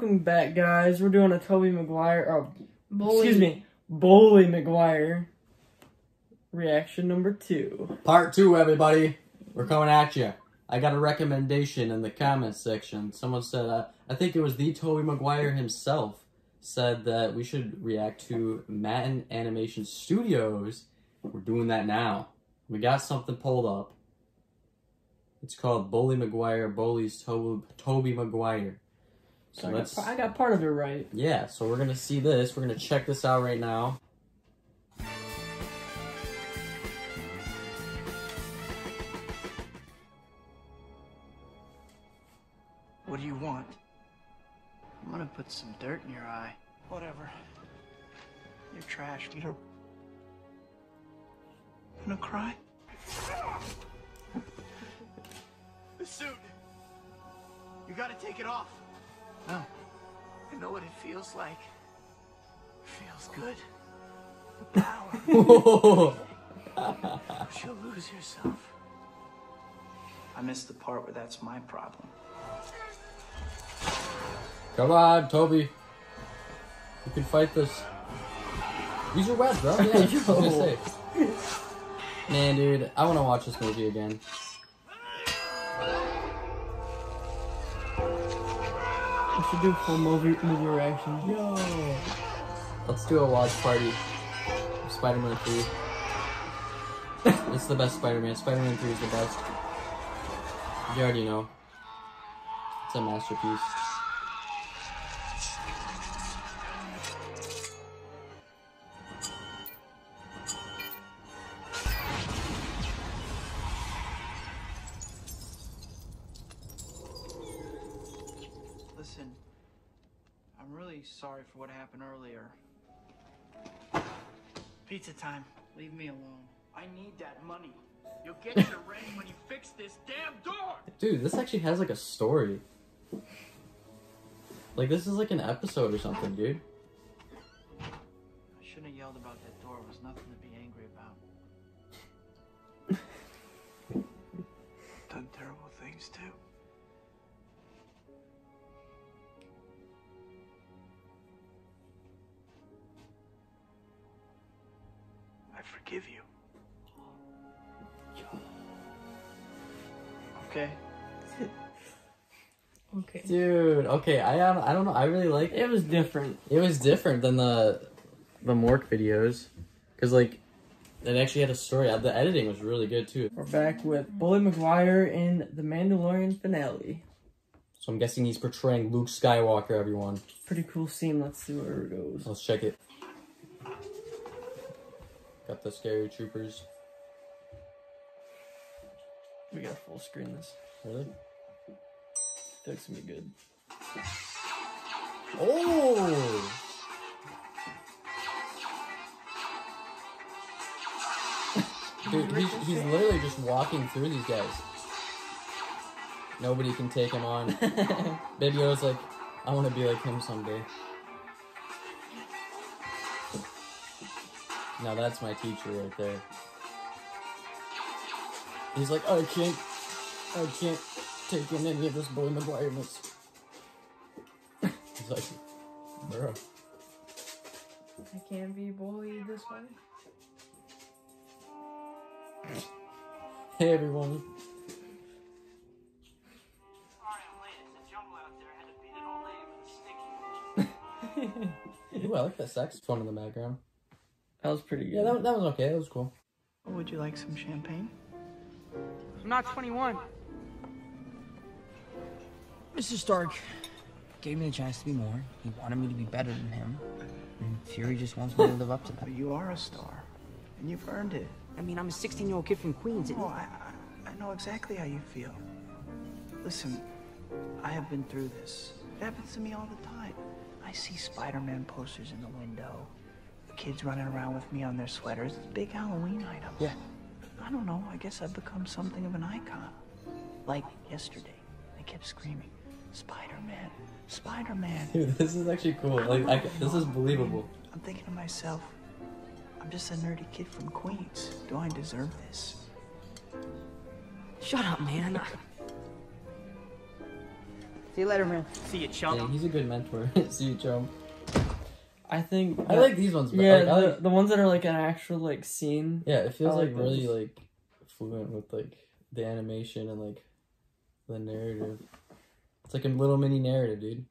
welcome back, guys. We're doing a Tobey Maguire, oh, Bully. excuse me, Bully Maguire reaction number two. Part two, everybody. We're coming at you. I got a recommendation in the comments section. Someone said, uh, I think it was the Tobey Maguire himself, said that we should react to Matin Animation Studios. We're doing that now. We got something pulled up. It's called Bully Maguire, Bully's Toby, Tobey Maguire. So So I, got, let's, pa- I got part of it right. yeah, so we're gonna see this. We're gonna check this out right now. What do you want? I'm gonna put some dirt in your eye. Whatever. You're trash. You don't. Gonna cry? The suit! You gotta take it off. Oh. No. I know what it feels like. It feels good. The power. But you'll lose yourself. I missed the part where that's my problem. Come on, Toby. You can fight this. Use your web, bro. Yeah, I was gonna say. Man, dude, I want to watch this movie again. We should do full movie, movie reaction. Yo. Let's do a watch party. Spider-Man 3. it's the best Spider-Man. Spider-Man 3 is the best. You already know. It's a masterpiece. Listen, I'm really sorry for what happened earlier. Pizza time. Leave me alone. I need that money. You'll get your rent when you fix this damn door. Dude, this actually has like a story. Like this is like an episode or something, dude. I shouldn't have yelled about that door. It was nothing to be angry about. Done terrible things too. Forgive you. Okay. Okay. Dude, okay, I don't, I don't know. I really like It was different. It was different than the the Mork videos, cause like it actually had a story. Uh, The editing was really good too. We're back with Bully Maguire in the Mandalorian finale. So I'm guessing he's portraying Luke Skywalker. Everyone, Pretty cool scene. Let's see where it goes. let's check it. Got the scary troopers. We gotta full screen this. Really? That's gonna be good. Oh! Dude, he's, he's literally just walking through these guys. Nobody can take him on. Baby Yoda's like, I want to be like him someday. Now that's my teacher right there. He's like, I can't, I can't take in any of this Bully Maguire mess. He's like, bro. I can't be bullied this way. Hey everyone. I'm late. It's a jungle out there. I had to beat an old lady with a stick. Ooh, I like that saxophone in the background. That was pretty good. Yeah, that, that was okay. That was cool. Would you like some champagne? I'm not 21. Mr. Stark gave me a chance to be more. He wanted me to be better than him. And Fury just wants me to live up to that. But that. you are a star, and you've earned it. I mean, I'm a 16 year old kid from Queens. It, Oh, I, I, I know exactly how you feel. Listen, I have been through this. It happens to me all the time. I see Spider-Man posters in the window. The kids running around with me on their sweaters. It's a big Halloween item. Yeah. I don't know. I guess I've become something of an icon. Like yesterday, they kept screaming, "Spider-Man, Spider-Man." Dude, this is actually cool. Like, I, this is believable. I'm thinking to myself, I'm just a nerdy kid from Queens. Do I deserve this? Shut up, man. See you later, man. See you, Dang, chump. he's a good mentor. See you, chum. I think. I that- like these ones. But Yeah, like, the, like, the ones that are like an actual like scene. yeah, it feels I like, like really like fluent with like the animation and like the narrative. It's like a little mini narrative, dude.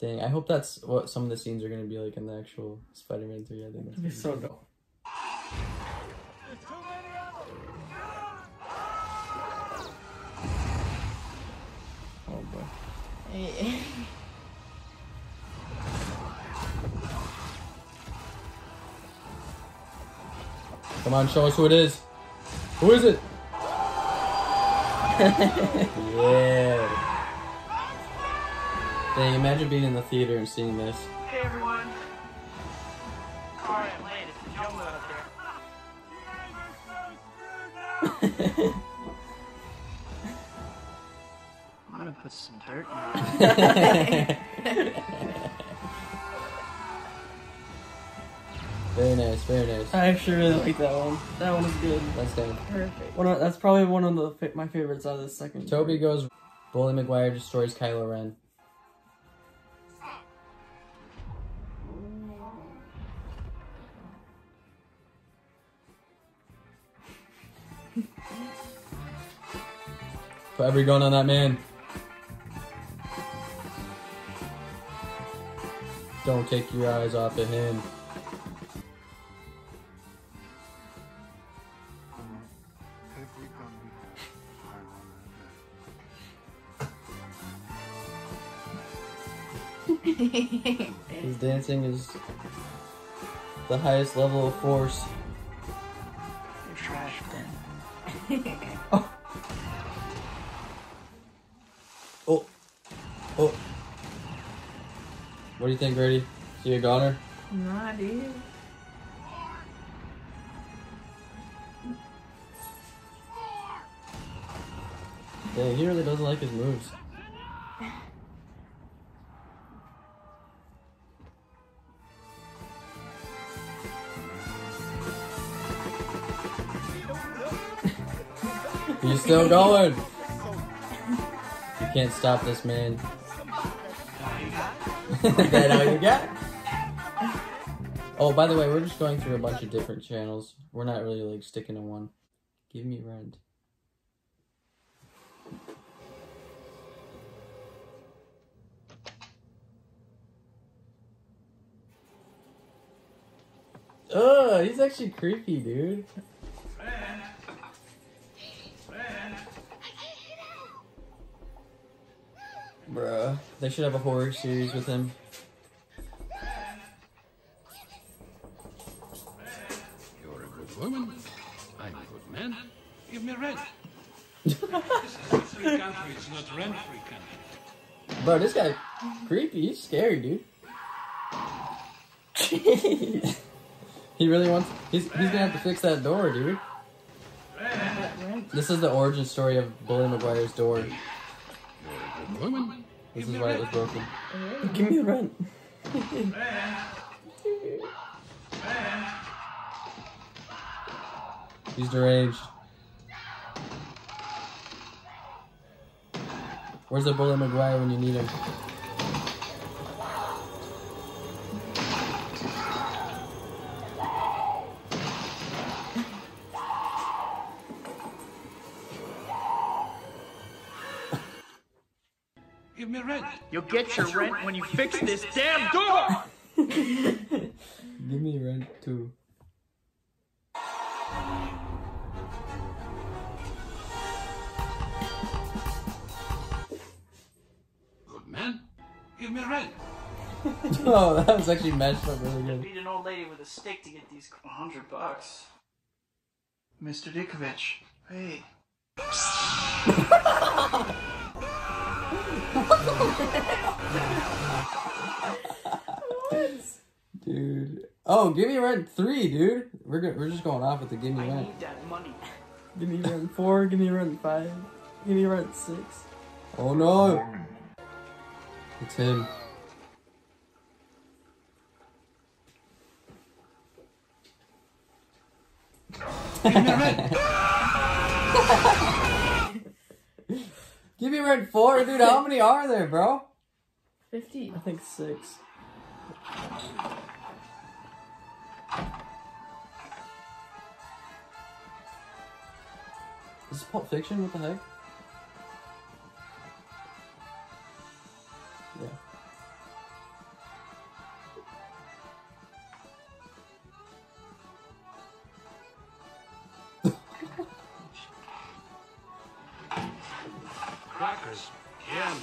Dang, I hope that's what some of the scenes are gonna be like in the actual Spider-Man Three. I think that's It'd be so dope. Oh boy. Come on, show us who it is. Who is it? yeah. Dang, imagine being in the theater and seeing this. Hey, everyone. Sorry I'm late. It's the jungle out there. I'm gonna put some dirt in very nice, very nice. I actually really like that one. That one is good. That's good. Perfect. One of, that's probably one of the fa- my favorites out of the second. Toby goes, Bully Maguire destroys Kylo Ren. Put every gun on that man. Don't take your eyes off of him. Dancing is the highest level of force. You're trash, Ben. Oh. oh. Oh. What do you think, Grady? See a goner? Nah, dude. Yeah, he really doesn't like his moves. He's still going. You can't stop this man. that all you got? Oh, by the way, we're just going through a bunch of different channels. We're not really like sticking to one. Give me rent. Oh, he's actually creepy, dude. Bruh, they should have a horror series with him. You're a good woman. I'm a good man. Give me rent. this is a free country, it's not rent-free country. Bro, this guy creepy. He's scary, dude. Jeez. he really wants. He's he's gonna have to fix that door, dude. This is the origin story of Billy Maguire's door. You're a good woman. This is why it was broken. Give me a rent. He's deranged. Where's the Bully Maguire when you need him? Give me rent. You'll get your rent when you fix this damn door! Give me rent too. Good man. Give me rent. oh, that was actually matched up really good. Beat an old lady with a stick to get these hundred bucks. Mr. Ditkovich, hey. Dude. Oh, give me rent three, dude. We're go- we're just going off with the give me I rent. need that money. Give me rent four. Give me rent five. Give me rent six. Oh no. It's him. Give me rent. Give me red four, dude. How many are there, bro? 50. I think six. Is this Pulp Fiction? What the heck? Crackers. Yum.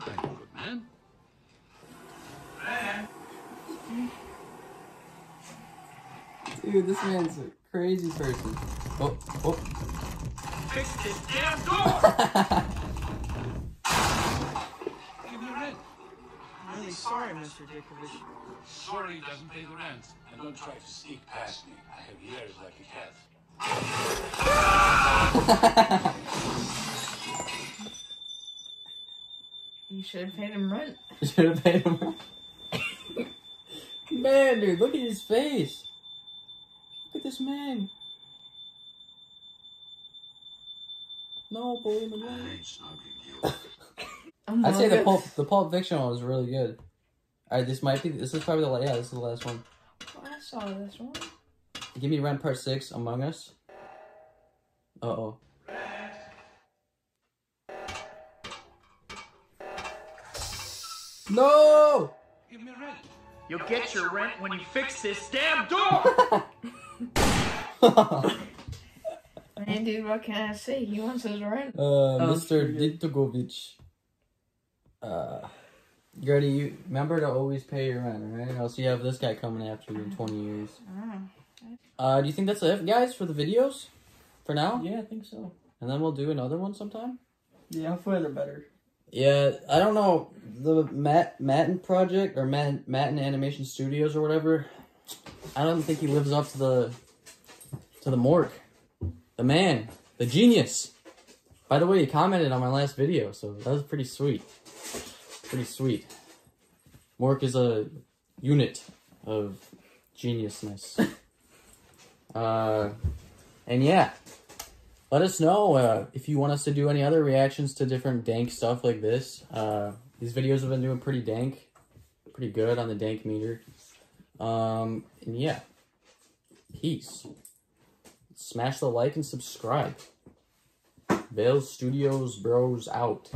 I'm good man. Dude, this man's a crazy person. Oh, oh. Fix this damn door! Give me rent. I'm really sorry, Mr. Ditkovich. Sorry doesn't pay the rent. And don't try to sneak past me. I have ears like a cat. You should have paid him rent. You Should have paid him. man, dude, look at his face. Look at this man. No, bully Maguire. I ain't snuggling you. I'm I'd say the. Pulp, the Pulp Fiction one was really good. All right, this might be. This is probably the la- yeah. This is the last one. Oh, I saw this one. Give me Rent Part Six, Among Us. Uh oh. No! Give me rent. You'll get your rent when you fix this damn door! Man, dude, what can I say? He wants his rent. Uh, was Mr. pretty Uh, Gertie, you remember to always pay your rent, right? Else you have this guy coming after you in 20 years. Uh, do you think that's it, guys, for the videos? For now? Yeah, I think so. And then we'll do another one sometime? Yeah, hopefully they're better. Yeah, I don't know. The Matt Matten project or Matt Matten Animation Studios or whatever. I don't think he lives up to the to the Mork. The man, the genius. By the way, he commented on my last video, so that was pretty sweet. Pretty sweet. Mork is a unit of geniusness. uh, and yeah, let us know uh, if you want us to do any other reactions to different dank stuff like this. Uh, these videos have been doing pretty dank, pretty good on the dank meter. Um, and yeah, peace. Smash the like and subscribe. Vale Studios Bros out.